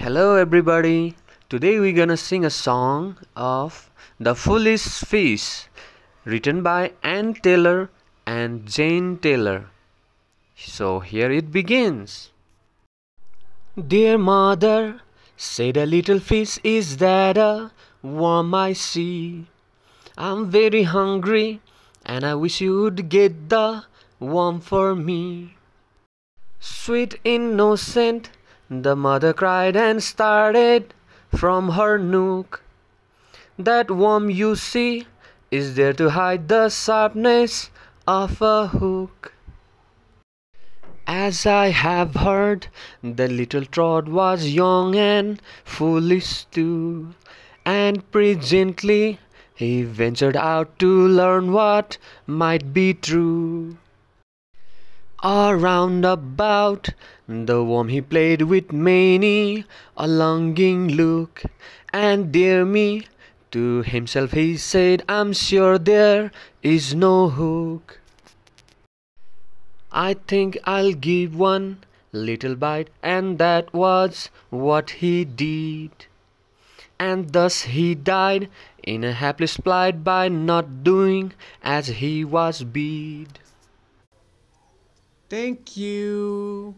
Hello everybody. Today we're gonna sing a song of The Foolish Fish written by Ann Taylor and Jane Taylor. So here it begins. Dear mother, said a little fish, is that a worm I see? I'm very hungry and I wish you'd get the worm for me. Sweet innocent the mother cried and started from her nook. That worm you see is there to hide the sharpness of a hook. As I have heard, the little trot was young and foolish too, and presently he ventured out to learn what might be true. Around about the worm he played with many a longing look, and dear me, to himself he said, I'm sure there is no hook. I think I'll give one little bite, and that was what he did. And thus he died in a hapless plight by not doing as he was bid. Thank you.